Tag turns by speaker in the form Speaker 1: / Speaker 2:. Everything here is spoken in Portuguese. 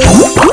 Speaker 1: Música